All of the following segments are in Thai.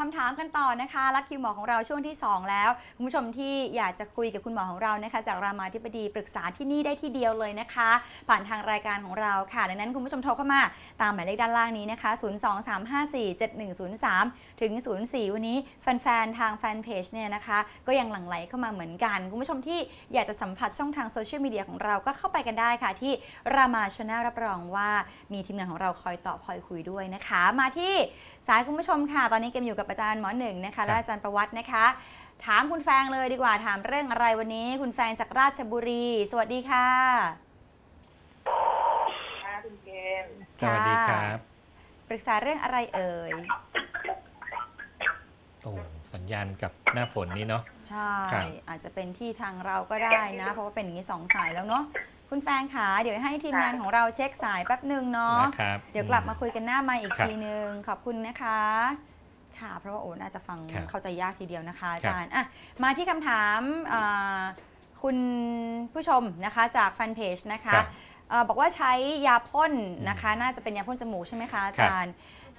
ลับมาตอบคำถามกันต่อนะคะรัดคิวหมอของเราช่วงที่ 2 แล้วคุณผู้ชมที่อยากจะคุยกับคุณหมอของเรานะคะ จากรามาธิบดีปรึกษาที่นี่ได้ที่เดียวเลยนะคะ ผ่านทางรายการของเราค่ะ ดังนั้นคุณผู้ชมโทรเข้ามาตามหมายเลขด้านล่างนี้นะคะ 023547103 ถึง 04 วันนี้แฟนๆทางแฟนเพจเนี่ยนะคะ ก็ยังหลั่งไหลเข้ามาเหมือนกัน คุณผู้ชมที่อยากจะสัมผัสช่องทางโซเชียลมีเดียของเราก็เข้าไปกันได้ค่ะ ที่รามาชนะรับรองว่ามีทีมงานของเราคอยตอบคอยคุยด้วยนะคะ มาที่สายคุณผู้ชมค่ะ ตอนนี้เกมอยู่กับอาจารย์หมอหนึ่งนะคะและอาจารย์ประวัตินะคะ ถามคุณแฟงเลยดีกว่าถามเรื่องอะไรวันนี้ คุณแฟงจากราชบุรี สวัสดีค่ะค่ะคุณเกมสวัสดีครับ ปรึกษาเรื่องอะไรเอ่ยโอ้สัญญาณกับหน้าฝนนี่เนาะใช่ครับอาจจะเป็นที่ทางเราก็ได้นะ เพราะว่าเป็นอย่างนี้สองสายแล้วเนาะคุณแฟงขาเดี๋ยวให้ทีมงานของเราเช็คสายแป๊บหนึ่งเนาะนะครับเดี๋ยวกลับมาคุยกันหน้าไมาอีกครับทีนึง ขอบคุณนะคะ ค่ะ เพราะว่าโอ้น่าจะฟังครับเข้าใจยากทีเดียวนะคะอาครับจารย์อะมาที่คำถามอ่าคุณผู้ชมนะคะจากแฟนเพจนะคะครับเอ่อบอกว่าใช้ยาพ่นนะคะ น่าจะเป็นยาพ่นจมูกใช่ไหมคะอาจารย์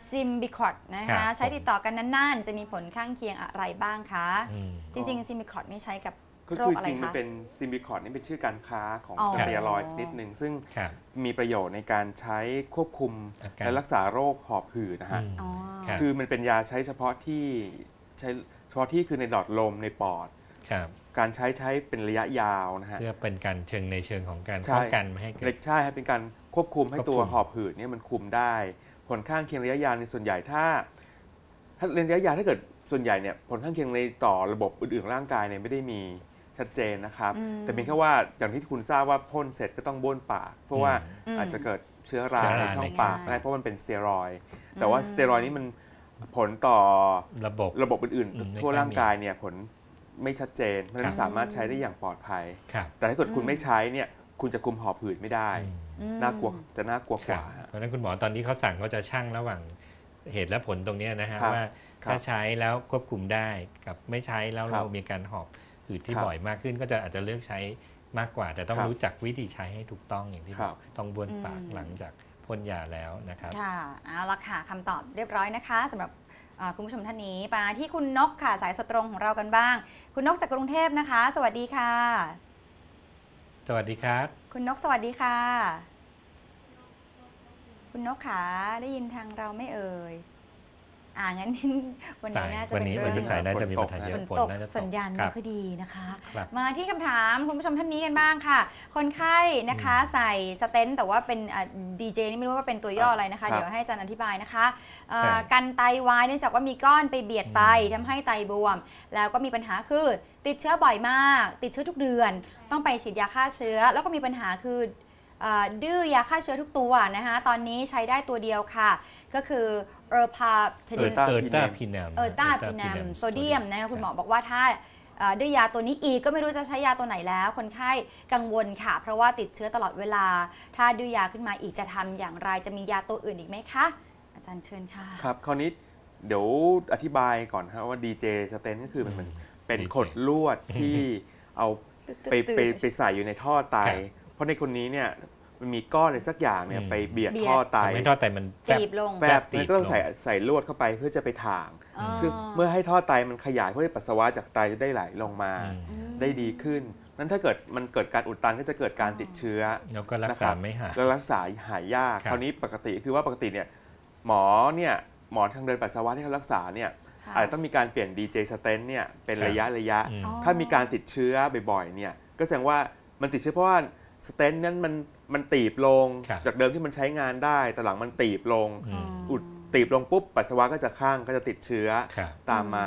ซิมบิคอตนะครัคะ บ ใช้ติดต่อกันนานๆ จะมีผลข้างเคียงอะไรบ้างคะ อืม จริงๆซิมบิคอตนี่ใช้กับ ก็โรคืคออะไรจริงๆมันคะเป็นซิมบิคอร์ดนี่เป็นชื่อการค้าของอ๋อสเตียรอยด์ชนิดหนึ่งซึ่งครับมีประโยชน์ในการใช้ควบคุมอาการและรักษาโรคหอบหืดนะฮะอืมอ๋อครับคือมันเป็นยาใช้เฉพาะที่ใช้เฉพาะที่คือในหลอดลมในปอดครับการใช้ใช้เป็นระยะยาวนะฮะเพื่อเป็นการเชิงในเชิงของการใช่ป้องกันไม่ให้เกิเล็ดกใช่ให้เป็นการควบคุมให้ควบคุมตัวหอบหืดเนี่ยมันคุมได้ ผลข้างเคียงระยะยาวในส่วนใหญ่ถ้า ถ้าระยะยาวถ้าเกิดส่วนใหญ่เนี่ยผลข้างเคียงในต่อระบบอื่นๆของร่างกายเนี่ยไม่ได้มี ชัดเจนนะครับอืมแต่เป็นแค่ว่าอย่างที่คุณทราบว่าพ่นเสร็จก็ต้องบ้วนปาก เพราะว่าอืมอาจจะเกิดเชื้อราเชื้อราในช่องในปากปากได้เพราะมันเป็นสเตียรอยด์แต่ว่าอืมสเตียรอยด์นี้มันผลต่อระบบระบบอื่นอืมไม่ๆทั่วค่อยมีร่างกายเนี่ยผลไม่ชัดเจนเพราะฉะนั้ครันบสามารถใช้ได้อย่างปลอดภัยครับแต่ถ้าเกิดคุณอืมไม่ใช้เนี่ยคุณจะคุมหอบหืดไม่ได้อืมอืมน่ากลัวจะน่ากลัวคกรับว่าฮะเพราะฉะนั้นคุณหมอตอนนี้เขาสั่งเขาจะชั่งระหว่างเหตุและผลตรงเนี้ยนะฮะครับว่าครับถ้าใช้แล้วควบคุมได้กับไม่ใช้แล้วครับเรามีการหอบ หืดที่ครับบ่อยมากขึ้นก็จะอาจจะเลือกใช้มากกว่า แต่ต้องครับรู้จักวิธีใช้ให้ถูกต้องอย่างที่ครับอกต้องบ้วนปากอืมหลังจากพ่นยาแล้วนะครับค่ะเอาละค่ะคำตอบเรียบร้อยนะคะสำหรับเอ่อคุณผู้ชมท่านนี้มาที่คุณนกค่ะสายสดตรงของเรากันบ้าง คุณนกจากกรุงเทพนะคะ สวัสดีค่ะ สวัสดีครับ คุณนกสวัสดีค่ะ คุณนกขาได้ยินทางเราไหม่เอ่ย อ่างั้น วันนี้สายน่าจะวันเป็นนี้เรื่วัอนงนี้สายน่าจะมีปัญหาเยฝอะนฝนตกน่าจะตกสัญญาณคไม่รับค่อยดีนะคะครับมาที่คำถามคุณผู้ชมท่านนี้กันบ้างค่ะ คนไข้นะคะใส่สเตนต์แต่ว่าเป็นดีเจนี่ไม่รู้ว่าเป็นตัวย่ออะไรนะคะครับเดี๋ยวให้อาจารย์อธิบายนะคะเอ่อครับกันไตวายเนื่องจากว่ามีก้อนไปเบียดไตอืมทำให้ไตบวม แล้วก็มีปัญหาคือติดเชื้อบ่อยมาก ติดเชื้อทุกเดือน ต้องไปฉีดยาฆ่าเชื้อ แล้วก็มีปัญหาคือเอ่อ ดื้อยาฆ่าเชื้อทุกตัวนะคะตอนนี้ใช้ได้ตัวเดียวค่ะ ก็คือ Erta Ertape nem Ertapenemโซเดียมนะคะคุณหมอบอกว่าถ้าเอ่อดื้อยาตัวนี้อีกก็ไม่รู้จะใช้ยาตัวไหนแล้ว คนไข้กังวลค่ะ เพราะว่าติดเชื้อตลอดเวลา ถ้าดื้อยาขึ้นมาอีกจะทำอย่างไรจะมียาตัวอื่นอีกไหมคะ อาจารย์เชิญค่ะ ครับคราวนี้เดี๋ยวอธิบายก่อนครับว่าดีเจสเตนก็คือมันมันเป็น DJ ขดลวดที่เอาไปไปไปใส่อยู่ในท่อไตค รับเพราะในคนนี้เนี่ยมันมีก้อนอะไรสักอย่างเนี่ยอืมไปเบียดเบียดท่อไตทำให้ท่อไตมันแฟบตีบลงแฟบตีบมันก็ต้องใส่ลงใส่ลวดเข้าไปเพื่อจะไปถ่างอ๋อซึ่งเมื่อให้ท่อไตมันขยายเพื่อให้ปัสสาวะจากไตจะได้ไหลลงมาอืมอืมได้ดีขึ้นนั้นถ้าเกิดมันเกิดการอุดตันก็จะเกิดการติดเชื้อแล้วก็รักษาไม่หายแล้วรักษาหายยากครับคราวนี้ปกติคือว่าปกติเนี่ยหมอเนี่ยหมอทางเดินปัสสาวะที่เขารักษาเนี่ยค่ะอาจจะต้องมีการเปลี่ยน DJ สเตนเนี่ยเป็นครับระยะระยะอืมอ๋อถ้ามีการติดเชื้อบ่อยๆเนี่ยก็แสดงว่ามันติดเชื้อเพราะว่า สเตนนั้นมันมันตีบลง ครับจากเดิมที่มันใช้งานได้ แต่หลังมันตีบลง อืม อุดตีบลงปุ๊บปัสสาวะก็จะข้างก็จะติดเชื้อครับ ตามมา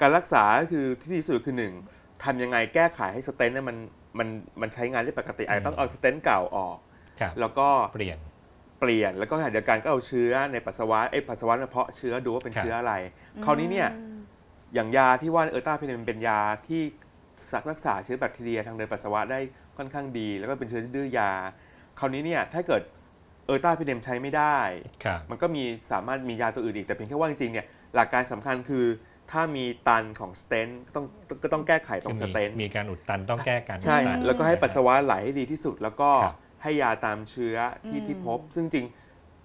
การรักษาก็คือที่ดีที่สุดคือหนึ่งทำยังไงแก้ไขให้ stent เนี่ยมันมันมันใช้งานได้ปกติอาจจะต้องเอา stent เก่าออก ครับแล้วก็เปลี่ยน เปลี่ยนแล้วก็ขณะเดียวกันก็เอาเชื้อในปัสสาวะไอ้ปัสสาวะเนี่ยเพาะเชื้อดูว่าเป็นครับ เชื้ออะไร คราวนี้เนี่ยอืมอย่างยาที่ว่า Ertapenem เป็นยาที่ สักรักษาเชื้อแบคทีเรียทางเดินปัสสาวะได้ค่อนข้างดี แล้วก็เป็นเชื้อที่ดื้อยา คราวนี้เนี่ยถ้าเกิด Ertapenem ใช้ไม่ได้ครับมันก็มีสามารถมียาตัวอื่นอีก แต่เพียงแค่ว่าจริงๆเนี่ยหลักการสำคัญคือถ้ามีตันของ stent ก็ต้องก็ต้องแก้ไขตรง คือ stent มีการอุดตันต้องแก้การใช่อุดตันแล้วก็ให้ปัสสาวะไหลให้ดีที่สุด แล้วก็ครับให้ยาตามเชื้อที่อืมที่พบ ซึ่งจริง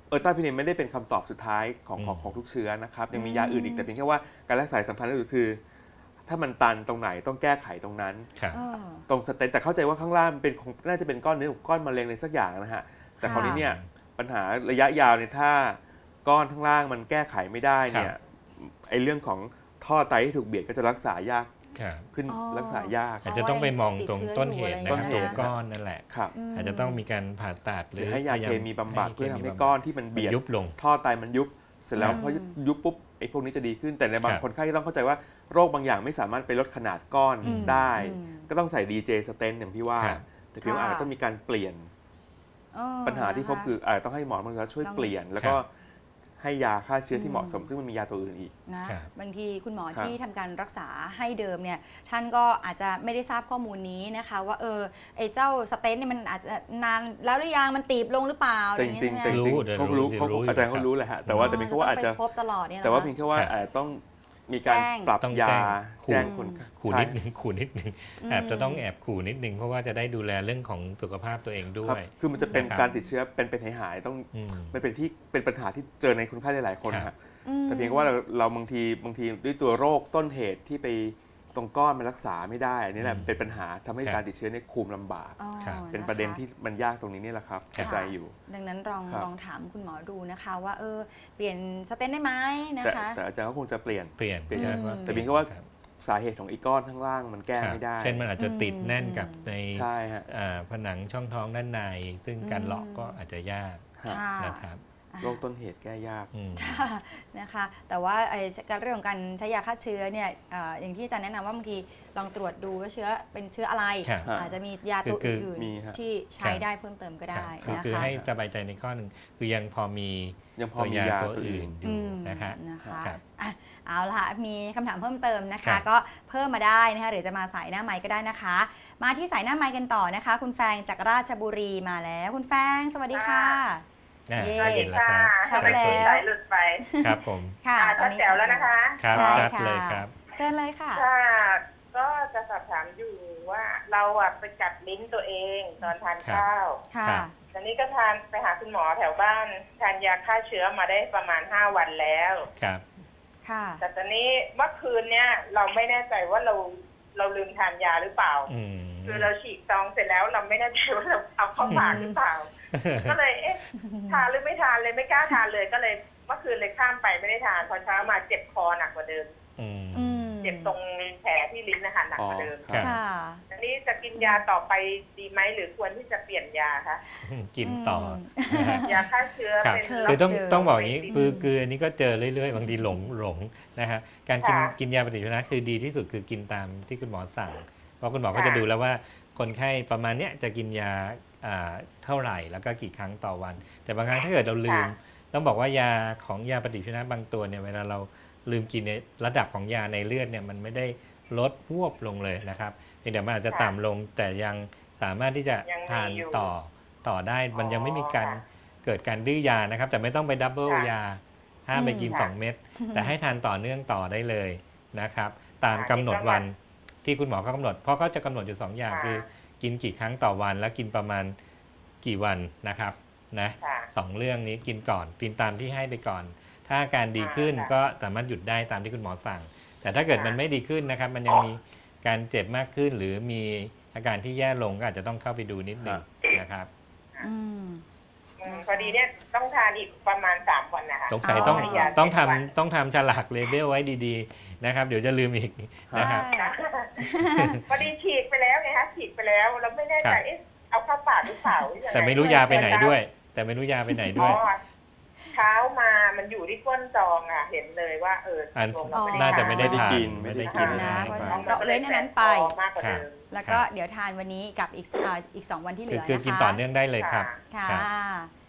Ertapenem ไม่ได้เป็นคำตอบสุดท้ายของของอืมของทุกเชื้อนะครับยังมีอืมยาอื่นอีกแต่เพียงแค่ว่าการรักษาสำคัญที่สุดคือ ถ้ามันตันตรงไหนต้องแก้ไขตรงนั้น ครับเออตรง stent แต่เข้าใจว่าข้างล่างมันเป็นคงน่าจะเป็นก้อนเนื้อก้อนมะเร็งอะไรสักอย่างนะฮะ แต่ค่ะคราวนี้เนี่ยปัญหาระยะยาวเนี่ยถ้าก้อนข้างล่างมันแก้ไขไม่ได้เนี่ยไอ้เรื่องของท่อไตที่ถูกเบียดก็จะรักษายากครับ ขึ้นอ๋อ รักษายาก อาจจะต้องไปมองตรงต้นเหตุนะคต้รับนเหตรตุงก้อนนั่นแหละ ครับม อาจจะต้องมีการผ่าตัดหหรืรืออให้ยาเคมีบำบัดเพื่อทำให้ก้อนที่มันเบียดยุบลง ท่อไตมันยุบ เสร็จแล้วอืมพอยุบปุ๊บไอ้พวกนี้จะดีขึ้น แต่ในบางครับคนไข้ต้องเข้าใจว่าโรคบางอย่างไม่สามารถไปลดขนาดก้อนอืมได้อืมก็ต้องใส่ดีเจสเตนอย่างที่ว่าครับแต่เพียงว่าค่ะอาจจะต้องมีการเปลี่ยนเออปัญหาที่พบนะคะคืออาจจะต้องให้หมอมันช่วยต้องเปลี่ยน แล้วก็ ให้ยาฆ่าเชื้อที่เหมาะสม ซึ่งมันมียาตัวอื่นอีกนะครับบางทีคุณหมอครับที่ทำการรักษาให้เดิมเนี่ยท่านก็อาจจะไม่ได้ทราบข้อมูลนี้นะคะ ว่าเออไอ้เจ้าสเตนเนี่ยมันอาจจะนานแล้วหรือยังมันตีบลงหรือเปล่าอะแต่ไอจย่างริงเงี้ยๆแต่จใช่ไหมริงรู้เดี๋ยวๆเขารู้รู้เดี๋ยวเขารู้อยู่อาจารย์เขาครับรู้แหละฮะแต่ว่าแต่เพียงแค่ว่าอาจจะต้งไปพบตลอดเนี่ยนะคะแต่ว่าเพียงแค่ว่าครับอาจจะต้อง มีการแจ้ง ปรับต้องยาแจ้งแจ้งขู่คนขู่ใช่นิดนึงขู่นิดนึงแอบจะต้องแอบขู่นิดนึงเพราะว่าจะได้ดูแลเรื่องของสุขภาพตัวเองด้ครับวยคือมันจะเป็นนะครับการติดเชื้อเป็นเป็นหายหายๆต้องอืม มันเป็นที่เป็นปัญหาที่เจอในคนไข้หลายๆคนนะครัฮะบอืม แต่เพียงแค่ว่าเราเราบางทีบางทีด้วยตัวโรคต้นเหตุที่ไป ตรงก้อนมันรักษาไม่ได้อันนี้แหละอืมเป็นปัญหาทำให้ครับการติดเชื้อในคุมลำบากอ๋อครับเป็นคประเด็นที่มันยากตรงนี้นี่แหละครับครับเข้าใจอยู่ ดังนั้นลองครับลองถามคุณหมอดูนะคะว่าเออเปลี่ยนสเตนได้ไหมนะแต่คะแต่อาจารย์ก็คงจะเปลี่ยนเปลี่ยนเปลี่ยนใช่ไหมแต่เพียงแค่ว่าสาเหตุของอีก้อนข้างล่างมันแก้ครับไม่ได้ เช่นมันอาจจะติดแน่นกับในใช่ฮะอ่าผนังช่องท้องด้านใน ซึ่งการเลาะก็อาจจะยากฮะค่ะนะครับอะ โรคต้นเหตุแก้ยากอืมค่ะนะคะแต่ว่าไอ้การเรื่องของการใช้ยาฆ่าเชื้อเนี่ยเอ่ออย่างที่อาจารย์แนะนำว่าบางทีลองตรวจดูว่าเชื้อเป็นเชื้ออะไร ครับฮะอาจจะมียาตัวคืออื่นมีฮะ ๆที่ใช้ครับ ได้เพิ่มเติมก็ครัได้บคือนะคือคะให้สบายใจในข้อหนึ่งคือยังพอมียังพอตัวมียายาตัวตัวอื่อื่น นอยู่มนะคะนะคะครับอะเอาละมีคำถามเพิ่มเติมนะครัคะ บ ก็เพิ่มมาได้นะคะหรือจะมาสายหน้าไม้ก็ได้นะคะ มาที่สายหน้าไม้กันต่อนะคะ คุณแฟงจากราชบุรีมาแล้ว คุณแฟงสวัสดีค่ะ อ่าเย้ ได้ยินแล้วครับชัดแล้วสายหลุดไปครับผมค่ะอ่าตอชันดนี้แจ๋วแล้วนะคะ ครับใช่จัดค่ะ เลยครับ เชิญเลยค่ะ ค่ะ ก็จะสอบถามอยู่ว่าเราอะไปกัดลิ้นตัวเองตอนทานครับ ข้าว ค่ะ ครับ ตอนนี้ก็ทานไปหาคุณหมอแถวบ้านทานยาฆ่าเชื้อมาได้ประมาณห้าวันแล้ว ครับ ค่ะ แต่ตอนนี้เมื่อคืนเนี้ยเราไม่แน่ใจว่าเราเราลืมทานยาหรือเปล่า อืม คือเราฉีกซองเสร็จแล้วเราไม่แน่ใจว่าเราเอาเข้าปากหรือเปล่า ก็เลยเอ๊ะทานหรือไม่ทานเลยไม่กล้าทานเลยก็เลยเมื่อคืนเลยข้ามไปไม่ได้ทานพอเช้ามาเจ็บคอหนักกว่าเดิม อืม อืมเจ็บตรงแผลที่ลิ้นนะคะหนักอ๋อกว่าเดิมครับค่ะ อันนี้จะกินยาต่อไปดีไหมหรือควรที่จะเปลี่ยนยาคะกินต่อมนะฮะ ยาฆ่าเชื้อครับ เป็นเคยคือต้องเจอต้องบอกอย่างนี้อืมคือคืออันนี้ก็เจอเรื่อยๆ บางทีหลงหลงนะฮะการกินค่ะกินยาปฏิชีวนะคือดีที่สุดคือกินตามที่คุณหมอสั่ง เพราะคุณหมอก็จะค่ะ ดูแล้วว่าคนไข้ประมาณเนี้ยจะกินยาอ่า เท่าไหร่แล้วก็กี่ครั้งต่อวัน แต่บางครั้งถ้าเกิดเราลืม ต้องบอกว่ายาของยาปฏิชีวนะบางตัวเนี่ยเวลาเราลืมกินในระดับของยาในเลือดเนี่ยมันไม่ได้ลดพวบลงเลยนะครับเพียงแต่มันอาจจะต่ำลงแต่ยังสามารถที่จะยังมีทานอยู่ต่อต่อได้มันยังไม่มีการค่ะเกิดการดื้อยานะครับ แต่ไม่ต้องไปดับเบิลค่ะยาห้ามไปกินค่ะ2เม็ดแต่ให้ทานต่อเนื่องต่อได้เลยนะครับ ตามค่ะกำหนดวันที่คุณหมอเขากำหนด เพราะเขาจะกำหนดอยู่สองอย่างค่ะคือ กินกี่ครั้งต่อวัน และกินประมาณกี่วันนะครับนะค่ะสองเรื่องนี้กินก่อนกินตามที่ให้ไปก่อน ถ้าอาการดีขึ้นค่ะก็สามารถหยุดได้ตามที่คุณหมอสั่ง แต่ถ้าเกิดค่ะมันไม่ดีขึ้นนะครับ มันยังมีการเจ็บมากขึ้น หรือมีอาการที่แย่ลงก็อาจจะต้องเข้าไปดูนิดหนึงนะครับ อืม อืมพอดีเนี่ยต้องทานอีกประมาณสามวันนะคะสงสัยต้องอ๋อ ต้องทำเจ็ดวันต้องทำฉลากเลเบลไว้ดีๆนะครับ เดี๋ยวจะลืมอีกนะครับ ใช่ พอดีฉีกไปแล้วไงคะฉีกไปแล้วเราไม่แน่ใจครับ เอ๊ะเอาเข้าปากหรือเปล่าหรือยังงแต่ไม่รู้ยาไปไหนด้วย แต่ไม่รู้ยาไปไหนด้วย อ๋อเช้ามามันอยู่ที่ก้นซองอะ เห็นเลยว่าเอออัน ตกลงเราน่าจะไม่ได้ไม่ได้ทานกินไม่ไม่ได้ได้กินกินนะนะ เพราะคฉะรันั้บนก็เว้นอันนั้นไปมากกว่าเดิม แล้วก็เดี๋ยวทานวันนี้กับอีกอ่าอีกสองวันที่เหคืลืออคือนะคะกินต่อเนื่องได้เลยครับ ค่ะครับ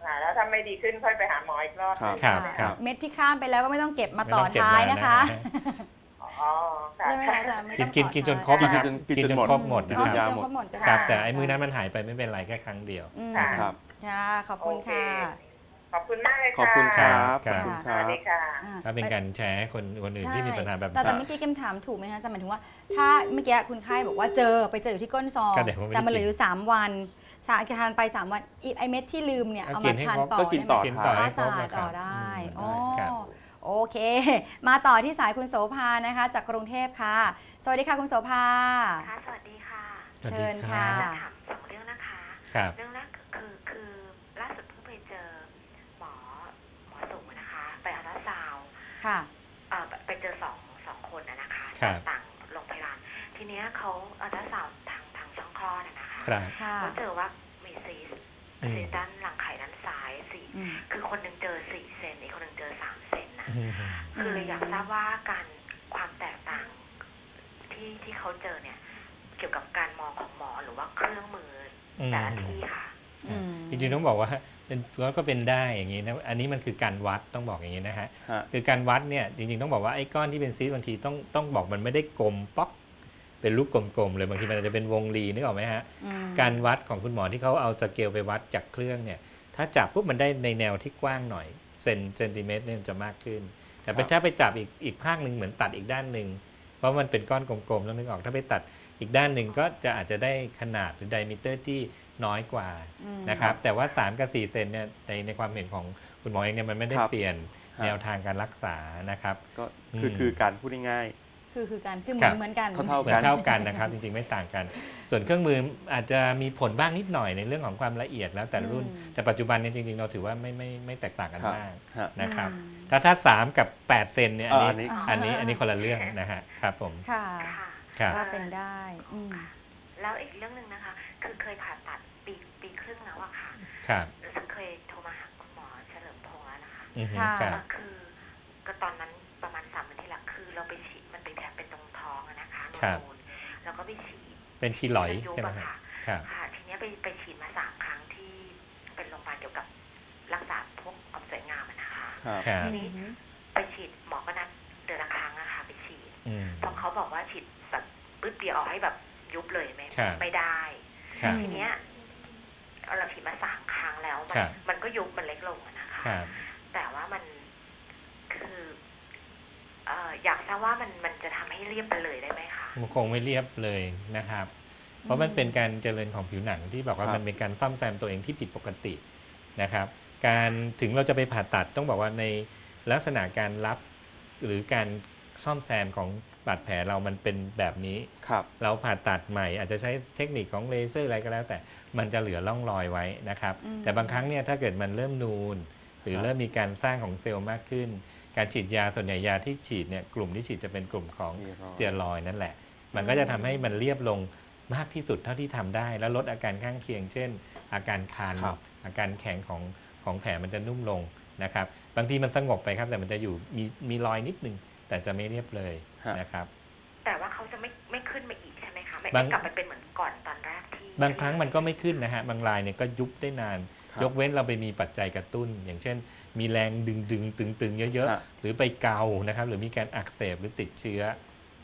อ่าแล้วถ้าไม่ดีขึ้นค่อยไปหาหมออีกรอบครับครับใช่ไหมครับเม็ดที่ข้ามไปแล้วก็ไม่ต้องเก็บมาไม่ต่อต้องเก็บท้ายมานะคะอ๋อค่ะ ใช่ไหมคะอาจารย์ไม่กิต้นองกินต่อกินจนท้ายครบนะครับกินจนกินจนหมดครบหมด อ๋นะอคกินรับจนครบหมดก็ได้ครับแต่ไอ้มือนั้นมันหายไปไม่เป็นไรแค่ครั้งเดียว อืมค่ะ ครับ ค่ะ ขอบคุณโอเค ค่ะ ขอบคุณมากเลยขอบค่ะคุณครับคขรัอบบคุณคสรัวับสดีค่ะ อ่าถ้าเป็นการแชร์ให้คนคนอื่นที่มีปัญหาแบบแต่แต่นี้เมื่อกี้เกมถามถูกไหมคะจะหมายถึงว่าถ้าเมื่อกี้คุณไข้บอกว่าเจอไปเจออยู่ที่ก้นซองก็เดี๋ยวผมไม่ได้แต่มันเหลืออยู่3วันสารทานไป3วันอีไอเม็ดที่ลืมเนี่ยก็เอากิมานให้ทานครบ ต่อก็กินได้ไหมต่อกินต่ออ่าให้ครบต่อนะคต่รัอบได้อืมอ๋อครับ โอเค มาต่อที่สายคุณโสภานะคะ จากกรุงเทพค่ะ สวัสดีค่ะคุณโสภา ค่ะสวัสดีค่ะสวัสเชิญครัค่ะบถามสองเรื่องนะคะ ครับ เรื่องแรกคือคือล่าสุดเพิ่งไปเจอหมอหมอสูฯ นะคะ ไปอัลตราซาวด์ ค่ะเอ่อไปไปเจอสองสองคนนะนะคะครับ ต่างโรงพยาบาลทีเนี้ยเขาอัลตราซาวด์ทางทางช่องคลอดอะนะคะครับค่ะเขาเจอว่ามีซีสต์อืมซีสด้านหลังไข่ด้านซ้ายสี่อืม คือคนหนึ่งเจอสี่เซนอีกคนหนึ่งเจอสามเซนนะ อืม คือเลยอยากทราบว่าการความแตกต่างที่ที่เขาเจอเนี่ย เกี่ยวกับการมองของหมอหรือว่าเครื่องมืออืมแต่ละที่ค่ะอืม จริงๆต้องบอกว่าเป็นก็เป็นได้อย่างนี้นะอันนี้มันคือการวัดต้องบอกอย่างนี้นะฮะฮะคือการวัดเนี่ยจริงๆต้องบอกว่าไอ้ก้อนที่เป็นซีสบางทีต้องต้องบอกมันไม่ได้กลมป๊อกเป็นลูกกลมๆเลยบางทีมันอาจจะเป็นวงรีนึกออกไหมฮะอืมการวัดของคุณหมอที่เขาเอาสเกลไปวัดจากเครื่องเนี่ยถ้าจับปุ๊บมันได้ในแนวที่กว้างหน่อยเซนเซนติเมตรเนี่ยมันจะมากขึ้น แต่ไปครับถ้าไปจับอีกอีกภาคหนึ่งเหมือนตัดอีกด้านหนึ่งเพราะมันเป็นก้อนกลมๆต้องนึกออกถ้าไปตัด อีกด้านหนึ่งก็จะอาจจะได้ขนาดหรือ diameter ที่น้อยกว่าอืมนะครับ แต่ว่า 3 กับ 4 เซนเนี่ยในในความเห็นของคุณหมอเองเนี่ยมันไม่ได้ครับเปลี่ยนครับแนวทางการรักษานะครับ ก็คืออืมคือการพูดง่ายคือคือการคือเหมือน ครับเหมือนกันเท่าเหมือนกันเท่ากันนะครับจริงๆไม่ต่างกัน ส่วนเครื่องมืออาจจะมีผลบ้างนิดหน่อยในเรื่องของความละเอียดแล้วแต่รุ่นอืมแต่ปัจจุบันเนี่ยจริงๆ เราถือว่าไม่ไม่ไม่แตกต่างกันครับมากฮะนะครับอืมถ้าถ้า 3 กับ 8 เซนเนี่ยอันนี้อ่าอันนี้อันนี้อันนี้คนละเรื่องนะฮะครับผมค่ะ ค่ะครับ ก็เป็นได้ อืม แล้วอีกเรื่องหนึ่งนะคะคือเคยผ่าตัดปีปีครึ่งแล้วอะค่ะครับรู้สึกเคยโทรมาหาคุณหมอเฉลิมพงษ์แล้วนะคะอือฮึค่ะ ครับก็คือก็ตอนนั้นประมาณสามวันที่แล้วคือเราไปฉีดมันเป็นแผลเป็นตรงท้องอะนะคะครับ นูนๆแล้วก็ไปฉีดเป็นคีลอยด์ยุบใช่ไหมอะครับค่ะครับ ค่ะทีเนี้ยไปไปฉีดมาสามครั้งที่เป็นโรงพยาบาลเกี่ยวกับรักษาพวกความสวยงามอะนะคะ ครับ ครับ ทีนี้ไปฉีดหมอก็นัดเดือนละครั้งอะค่ะไปฉีดอืมเพราะเขาบอกว่าฉีด แบบปึ๊ดเดียวเอาให้แบบยุบเลยไม่ครับไม่ได้ครับทีเนี้ยเราฉีดมาสามครั้งแล้วมันครับมันก็ยุบมันเล็กลงอะนะคะครับแต่ว่ามันคือเอ่ออยากทราบว่ามันมันจะทำให้เรียบไปเลยได้ไหมคะมันคงไม่เรียบเลยนะครับ เพราะมันเป็นการเจริญของผิวหนังที่บอกว่าครับมันเป็นการซ่อมแซมตัวเองที่ผิดปกตินะครับ การถึงเราจะไปผ่าตัดต้องบอกว่าในลักษณะการรับหรือการซ่อมแซมของ บาดแผลเรามันเป็นแบบนี้ครับเราผ่าตัดใหม่อาจจะใช้เทคนิคของเลเซอร์อะไรก็แล้ว แต่มันจะเหลือร่องรอยไว้นะครับอืมแต่บางครั้งเนี่ยถ้าเกิดมันเริ่มนูน หรือครับเริ่มมีการสร้างของเซลล์มากขึ้น การฉีดยาส่วนใหญ่ยาที่ฉีดเนี่ยกลุ่มที่ฉีดจะเป็นกลุ่มของสเตียรอยด์นั่นแหละ มันก็จะทำให้มันเรียบลงมากที่สุดเท่าที่ทำได้ แล้วลดอาการข้างเคียง เช่น อาการคันครับอาการแข็งของของแผลมันจะนุ่มลงนะครับ บางทีมันสงบไปครับแต่มันจะอยู่มีมีรอยนิดนึง แต่จะไม่เรียบเลยฮะ นะครับ แต่ว่าเขาจะไม่ไม่ขึ้นมาอีกใช่ไหมคะไม่บาง ไม่กลับไปเป็นเหมือนก่อนตอนแรกที่บางครั้งมันก็ไม่ขึ้นนะฮะ บางรายเนี่ยก็ยุบได้นาน ครับยกเว้นเราไปมีปัจจัยกระตุ้น อย่างเช่น มีแรงดึงดึงตึงตึงๆเยอะฮะๆ หรือไปเกานะครับ หรือมีการอักเสบหรือติดเชื้อ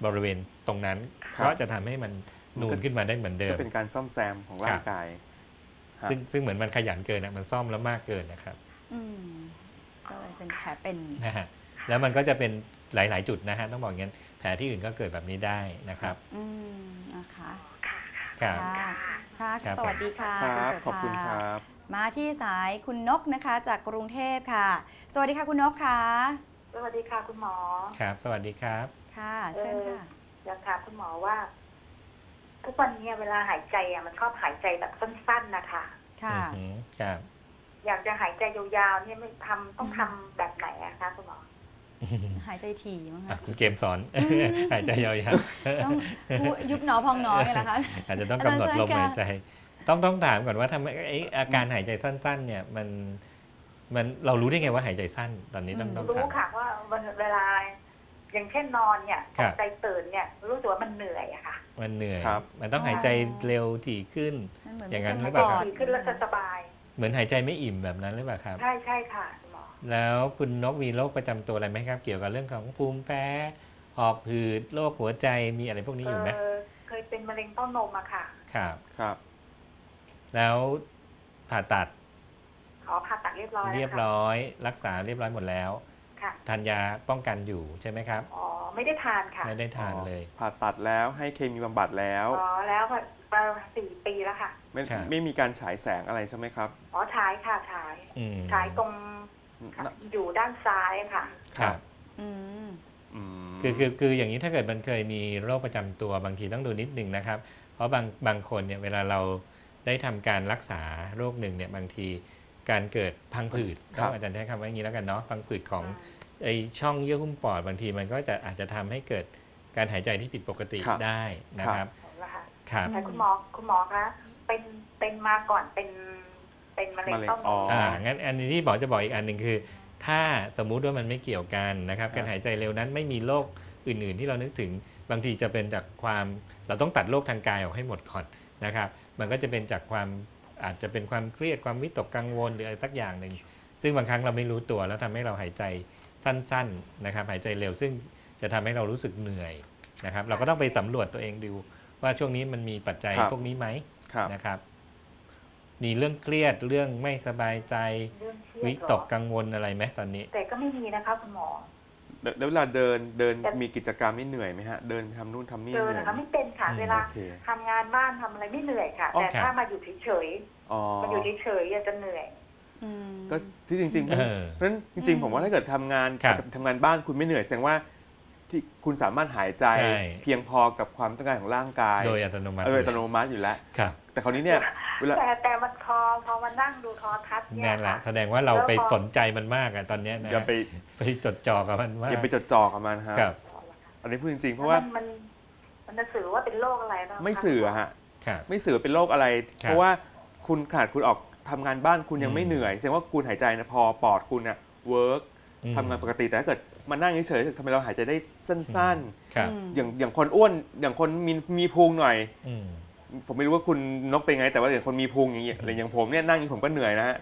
บริเวณตรงนั้น ครับ ก็จะทำให้มันนูนขึ้นมาได้เหมือนเดิก็ม เป็นการซ่อมแซมของร่างกายฮะ ซึ่งซึ่งเหมือนมันขยันเกินนะมันซ่อมแล้วมากเกินนะครับอืมก็เลยเป็นแผลเป็น นะฮะแล้วมันก็จะเป็น หลาย ๆ จุดนะฮะต้องบอกอย่างนั้นแผลที่อื่นก็เกิดแบบนี้ได้นะครับอืมนะคะค่ะค่ะครับค่ะค่ะค่ะครับสวัสดีค่ะครัณบโสภาขอบคุณครับ มาที่สายคุณนกนะคะจากกรุงเทพค่ะ สวัสดีค่ะคุณนกค่ะ สวัสดีค่ะคุณหมอ ครับ สวัสดีครับ ค่ะเชิญค่ะอยากถามคุณหมอว่าทุกวันนี้เวลาหายใจอะมันชอบหายใจแบบสั้น ๆนะคะ ค่ะอือหือครับ อยากจะหายใจยาวๆเนี่ยไม่ทำต้องทำแบบไหนอะคะคุณหมอ หายใจถี่มั้งอะคะคุณเกมสอน หายใจยาวต้องพูดยุบหนอพองหนอไงล่ะคะๆอาจจะต้องกำหนดลมหายใจ ต้องต้องถามก่อนว่าทำไมไอ้อาการหายใจสั้น ๆ เนี่ยมันมันเรารู้ได้ไงว่าหายใจสั้นตอนนี้ต้องอืมต้องรู้ถามค่ะว่าวันเวลาอย่างเช่นนอนเนี่ยครับใจตื่นเนี่ยรู้สึกว่ามันเหนื่อยอะค่ะ มันเหนื่อยครับมันต้องหายใจเร็วถี่ขึ้นมันเหมือนอย่างนั้นเป็หรือเปล่าครับดีขึ้นแล้วจะสบาย เหมือนหายใจไม่อิ่มแบบนั้นหรือเปล่าครับ ใช่ใช่ค่ะคุณหมอ แล้วคุณนกมีโรคประจำตัวอะไรไหมครับ เกี่ยวกับเรื่องของภูมิแพ้หอบหืดโรคหัวใจมีอะไรพวกนี้อยู่ไหมเออเคยเป็นมะเร็งเต้านมอะค่ะ ครับครับ แล้วผ่าตัด ขอผ่าตัดเรียบร้อยแล้วเรียบค่ะร้อย รักษาเรียบร้อยหมดแล้วค่ะทานยาป้องกันอยู่ใช่ไหมครับอ๋อไม่ได้ทานค่ะไม่ได้ทานเลย ผ่าตัดแล้วให้เคมีบำบัดแล้วอ๋อแล้วมาสี่ปีแล้วค่ะ ไม่ครับไม่มีการฉายแสงอะไรใช่ไหมครับอ๋อฉายค่ะฉายอืมฉายตรง อยู่ด้านซ้ายค่ะ ครับ อืมอืมคือคือคืออย่างนี้ถ้าเกิดมันเคยมีโรคประจำตัวบางทีต้องดูนิดหนึ่งนะครับ เพราะบางบางคนเนี่ยเวลาเราได้ทำการรักษาโรคหนึ่งเนี่ยบางทีการเกิดพังผืดครับ อาจารย์ใช้คำว่าอย่างนี้แล้วกันเนาะพังผืดของไอช่องเยื่อหุ้มปอดบางทีมันก็จะอาจจะทำให้เกิดการหายใจที่ผิดปกติครับได้นะครับนะคะครับแต่คุณหมอคุณหมอคะเป็นเป็นมาก่อนเป็น เป็นมะเร็งมะเร็งเต้านอ๋อมอ่างั้นอันนี้ที่บอกจะบอกอีกอันหนึ่งคือ ถ้าสมมุติว่ามันไม่เกี่ยวกันนะครับครับ การหายใจเร็วนั้นไม่มีโรคอื่น ๆ ที่เรานึกถึง บางทีจะเป็นจากความเราต้องตัดโรคทางกายออกให้หมดก่อนนะครับ มันก็จะเป็นจากความอาจจะเป็นความเครียดความวิตกกังวลหรืออะไรสักอย่างหนึ่งซึ่งบางครั้งเราไม่รู้ตัวแล้วทำให้เราหายใจสั้น ๆนะครับ หายใจเร็วซึ่งจะทำให้เรารู้สึกเหนื่อยนะครับ เราก็ต้องไปสำรวจตัวเองดูว่าช่วงนี้มันมีปัจจัยครับ พวกนี้ไหมครับ นะครับ มีเรื่องเครียดเรื่องไม่สบายใจเรื่องเครียดวิเหรอตกกังวลอะไรไหมตอนนี้ แต่ก็ไม่มีนะคะคุณหมอ แล้วแล้วเวลาเดินเดินแต่มีกิจกรรมนี่เหนื่อยไหมฮะ เดินทำนู่นทำนี่เจอเหนื่อยนะคะไหมไม่เป็นค่ะ อืมเวลาโอเคทำงานบ้านทำอะไรไม่เหนื่อยค่ะอ๋อแต่ครับถ้ามาอยู่เฉยอ๋อ ๆมาอยู่เฉยๆจะเหนื่อย อืม ก็ที่จริงๆเออเพราะฉะนั้นจริงๆผมว่าถ้าเกิดทำงานครับทำงานบ้านคุณไม่เหนื่อยแสดงว่าที่คุณสามารถหายใจใช่ เพียงพอกับความต้องการของร่างกายโดยอัตโนมัติเอออัตโนมัติอยู่แล้ว ครับ แต่คราวนี้เนี่ย เวลา แต่แต่มันพอพอมานั่งดูโทอทัศน์เนี่ยนั่นแหละค่ะ แสดงว่าเราแล้วไปพอสนใจมันมากอะตอนเนี้ยนะอย่าไปไปจดจ่อกับมันมากอย่าไปจดจ่อกับมันฮะครับอันนี้พูดจริงๆเพราะว่ามันมันมันจะสื่อว่าเป็นโรคอะไรบ้างคะไม่สื่ออะฮะ ครับ ไม่สื่อเป็นโรคอะไร ครับเพราะว่าคุณขนาดคุณออกทำงานบ้านคุณยังอืมไม่เหนื่อยแสดงว่าคุณหายใจนะพอปอดคุณเนี่ย work อืม ทำงานปกติแต่ถ้าเกิดมานั่งเฉยๆทำไมเราหายใจได้สั้นครับอืมๆอย่างอย่างคนอ้วนอย่างคนมีมีพุงหน่อย อืม ผมไม่รู้ว่าคุณนกเป็นไง แต่ว่าอย่างคนมีพุงอย่างเงี้ยอะไรอย่างผมเนี่ยนั่งอยู่ผมก็เหนื่อยนะฮะ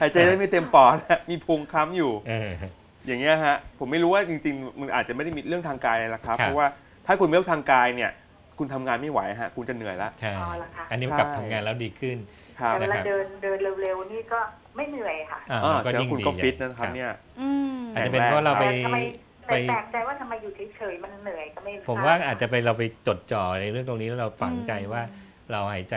หายใจได้ไม่เต็มปอดนะมีพุงค้ำอยู่เอออย่างเงี้ยฮะผมไม่รู้ว่าจริง ๆ มันอาจจะไม่ได้มีเรื่องทางกายอะไรละครับครับ เพราะว่าถ้าคุณไม่เรื่องทางกายเนี่ย คุณทำงานไม่ไหวฮะคุณจะเหนื่อยละใช่อ๋อเหรอคะอันนี้ใช่กลับทำงานแล้วดีขึ้นครับแต่เวนะคลารับเดินเดินเร็วๆนี่ก็ไม่เหนื่อยค่ะอ่าอ่ามันก็แต่ยิ่ว่างคุณดีก็ฟิตอย่างนะครับเนี่ยอืมอาจจะเป็นเพราะเราไปแต่ทำ ไมไปแต่แปลกใจว่าทำไมอยู่เฉยๆมันเหนื่อยก็ไม่ทรบผมว่าอาจจะไปเราไปจดจ่อในเรื่องตรงนี้แล้วเราฝังใจว่าเราหายใจ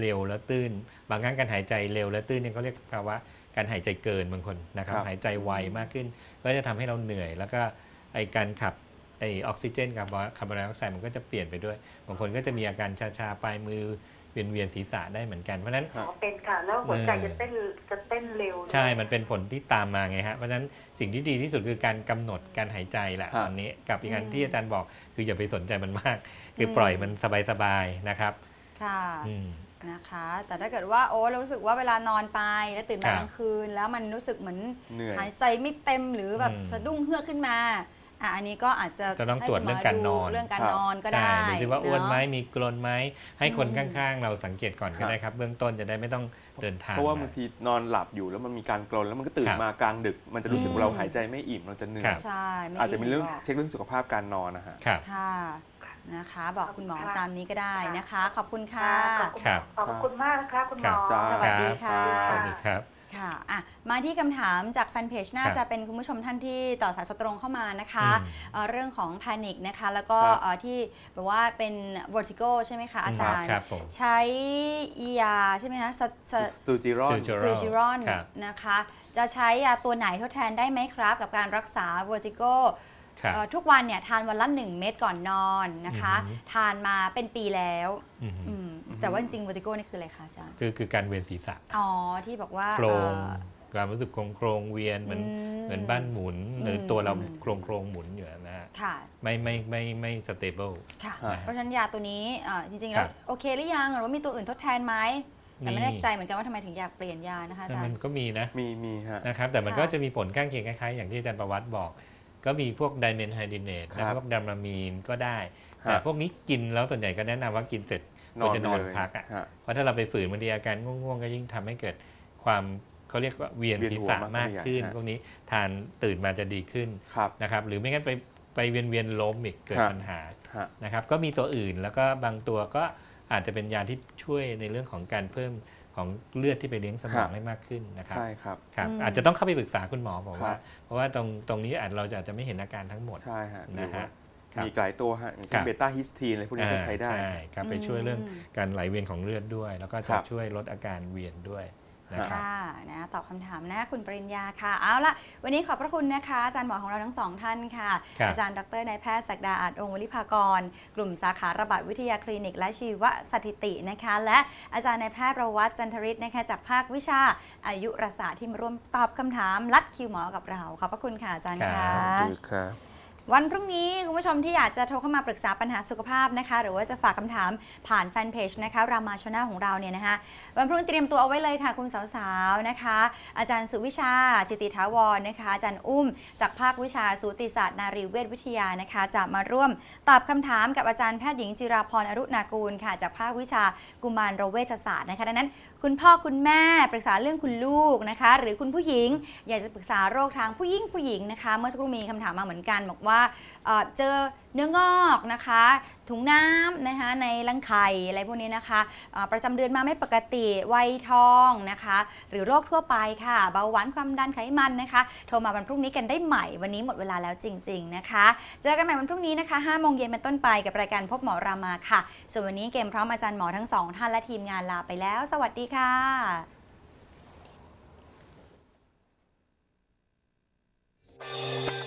เร็วแล้วตื้น บางครั้งการหายใจเร็วและตื้นเนี่ยเขาเรียกภาวะการหายใจเกินบางคนนะครับครับหายใจไวมากขึ้น ก็จะทำให้เราเหนื่อย แล้วก็ไอการขับไอออกซิเจนกับคาร์บอนไดออกไซด์มันก็จะเปลี่ยนไปด้วย บางคนก็จะมีอาการชาๆปลายมือ เวียนเวียนๆศีรษะได้เหมือนกันเพราะฉะนั้น อ๋อเป็นค่ะ แล้วหัวใจเออจะเต้นจะเต้นเร็วใช่ มันเป็นผลที่ตามมาไงฮะ เพราะฉะนั้นสิ่งที่ดีที่สุดคือการกำหนดการหายใจแหละครับ ตอนนี้กับอีกอันอืมที่อาจารย์บอกคืออย่าไปสนใจมันมาก คืออม ปล่อยมันสบายๆนะครับค่ะอืม นะคะ แต่ถ้าเกิดว่าโอ้เรารู้สึกว่าเวลานอนไปแล้วตื่นมาครับกลางคืน แล้วมันรู้สึกเหมือนเหนื่อย หายใจไม่เต็มหรือแบบอืม สะดุ้งเฮือกขึ้นมา อะอันนี้ก็อาจจะจะต้องให้ตรวจคุณหมเรื่องการนอนดูเรื่องการครับนอนก็ใช่ได้ดูสิว่าอ้วนไหมเะมีกรนไหมให้คนอืมข้างๆ เราสังเกตก่อนก็ได้ครับ เบื้องต้นจะได้ไม่ต้องเดินทางเพราะว่ามาบางทีนอนหลับอยู่แล้วมันมีการกรนแล้วมันก็ตื่นครับมากลางดึก มันจะรู้สึกอืมว่าเราหายใจไม่อิ่มเราจะเหนื่อครัยบใช่ไอาจจะมีเรื่องดีเช็คเรื่องสุขภาพการนอนนะฮะครับค่ะนะคะ บอกคุณหมอตามนี้ก็ได้นะคะ ขอบคุณค่ะค่ะขอบคุณครับขอบคุณมากนะคะคุณหมอจ้าสวัสดีค่ะสวัสดีครับ ค่ะอะ มาที่คำถามจากแฟนเพจน่าครับจะเป็นคุณผู้ชมท่านที่ต่อสายสดตรงเข้ามานะคะอืมเอ่อเรื่องของ Panic นะคะ แล้วก็ครับ เอ่อที่แบบว่าเป็น Vertigo ใช่ไหมคะอาจารย์ ครับผม ใช้ยาใช่ไหมคะสสสตูจิรอนจูสตูจิรอนครับ นะคะ จะใช้ยาตัวไหนทดแทนได้ไหมครับ กับการรักษา Vertigo ครับเอ่อ ทุกวันเนี่ยทานวันละ1เม็ดก่อนนอนนะคะอือหือทานมาเป็นปีแล้วอืมอืมแต่ว่าจริงๆ Vertigo นี่คืออะไรคะอาจารย์คือคือการเวียนศีรษะอ๋อที่บอกว่าโคลงเอ่อความรู้สึกโคลงโคลงเวียนเหมือนอืมเหมือนบ้านหมุนหรืออมตัวเราอืมโคลงโคลงหมุนอยู่นะฮะค่ะไม่ไม่ไม่ไม่ stable ค่ะฮะเพราะฉะนั้นยาตัวนี้อ่าจริงๆครัแล้ว ครับโอเคหรือยังหรือว่ามีตัวอื่นทดแทนไหมแต่ไม่แน่ใจเหมือนกันว่าทำไมถึงอยากเปลี่ยนยานะคะอาจาร แต่มันย์ก็มีนะมีมีฮะนะครับแต่มันค่ะก็จะมีผลข้างเคียงคล้ายๆอย่างที่อาจารย์ประวัติบอก ก็มีพวก dimenhydrinate ครับ พวก Dramamine ก็ได้ ฮะแต่พวกนี้กินแล้วส่วนใหญ่ก็แนะนำว่ากินเสร็จนอนควรจะนอนไปเลยพักอะฮะ เพราะถ้าเราไปฝืนบางทีอาการง่วงๆ ก็ยิ่งทำให้เกิดความเขาเรียกว่าเวียนเวียนศีรหัวษะมากมากขึ้น ฮะ พวกนี้ทานตื่นมาจะดีขึ้นครับ นะครับหรือไม่งั้นไปไปเวียนเวียนๆล้มอีกเกิดฮะ ปัญหา ฮะ นะครับก็มีตัวอื่นแล้วก็บางตัวก็อาจจะเป็นยาที่ช่วยในเรื่องของการเพิ่ม ของเลือดที่ไปเลี้ยงสมองให้มากขึ้นนะครับใช่ครับครับอืมอาจจะต้องเข้าไปปรึกษาคุณหมอบอกครัว่าบเพราะว่าตรงตรงนี้อาจเราจะอาจจะไม่เห็นอาการทั้งหมดใช่ฮะหนะรือว่าฮะครับมีหลายตัวฮะอย่างเช่ครันบเบต้าฮิสตีนอะไรพวกนี้ก็ใช้ได้อ่าใช่ครับไปช่วยเรื่องอืมการไหลเวียนของเลือดด้วย แล้วก็จะ ครับช่วยลดอาการเวียนด้วย นะครับค่ะนะตอบคำถามนะคุณปริญญาค่ะ เอาละวันนี้ขอบพระคุณนะคะ อาจารย์หมอของเราทั้งสองท่านค่ะ ครับ อาจารย์ดรนายแพทย์ศักดาอาจองค์วลิภากร กลุ่มสาขาระบาดวิทยาคลินิก และชีวสถิตินะคะ และอาจารย์นายแพทย์ประวัติจันทริศนะคะจากภาควิชาอายุรศาสตร์ที่มาร่วมตอบคำถามลัดคิวหมอกับเราขอบพระคุณค่ะอาจารย์ครัค่ะบดีครับ วันพรุ่งนี้คุณผู้ชมที่อยากจะโทรเข้ามาปรึกษาปัญหาสุขภาพนะคะ หรือว่าจะฝากคำถามผ่านแฟนเพจนะคะรามาชนาของเราเนี่ยนะคะวันพรุ่งนี้เตรียมตัวเอาไว้เลยค่ะ คุณสาวๆนะคะ อาจารย์สุวิชา จิตติถาวรนะคะ อาจารย์อุ้ม จากภาควิชาสูติศาสตร์นารีเวชวิทยานะคะ จะมาร่วมตอบคำถามกับอาจารย์แพทย์หญิงจิราพรอรุณากูลค่ะ จากภาควิชากุมารโรเวชศาสตร์นะคะดังนั้น คุณพ่อคุณแม่ปรึกษาเรื่องคุณลูกนะคะ หรือคุณผู้หญิง อยากจะปรึกษาโรคทางผู้หญิงผู้หญิงนะคะ เมื่อสักครู่มีคำถามมาเหมือนกัน บอกว่าเจอ เนื้องอกนะคะ ถุงน้ำนะคะในรังไข่อะไรพวกนี้นะคะะประจำเดือนมาไม่ปกติวัยทองนะคะ หรือโรคทั่วไปค่ะ เบาหวานความดันไขมันนะคะ โทรมาวันพรุ่งนี้กันได้ใหม่วันนี้หมดเวลาแล้วจริง ๆนะคะ เจอกันใหม่วันพรุ่งนี้นะคะ5โมงเย็นเป็นต้นไปกับรายการพบหมอรามาค่ะ ส่วนวันนี้เกมพร้อมอาจารย์หมอทั้งสองท่านและทีมงานลาไปแล้ว สวัสดีค่ะ